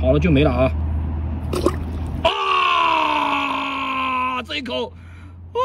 好了就没了啊！啊，这一口，啊！